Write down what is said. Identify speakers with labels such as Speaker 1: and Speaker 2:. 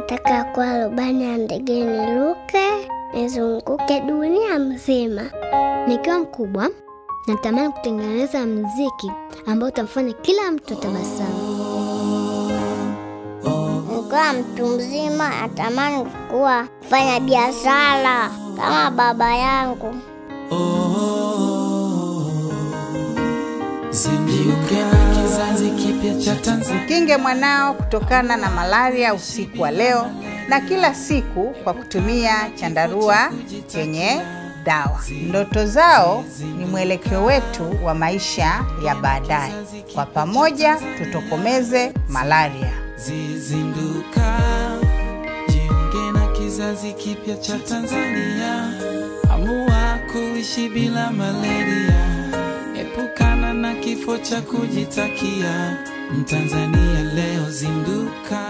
Speaker 1: Nataka kuwa rubani ya ndege, niruke nizunguke dunia mzima.
Speaker 2: Nikiwa mkubwa, natamani kutengeneza mziki ambao utamfanya kila mtu tabasamu.
Speaker 1: Nikiwa mtu mzima, natamani kuwa fanya biashara kama baba yangu.
Speaker 3: Oh, oh, kizazi kipya cha Tanzania.
Speaker 4: Kinge mwanao kutokana na malaria usiku wa leo na kila siku kwa kutumia chandarua chenye dawa. Ndoto zao ni mwelekeo wetu wa maisha ya baadaye. Kwa pamoja tutokomeze malaria.
Speaker 3: Zizinduka, jiunge na kizazi kipya cha Tanzania. Amua kuishi bila malaria, epukana na kifo cha kujitakia. Mtanzania leo zinduka.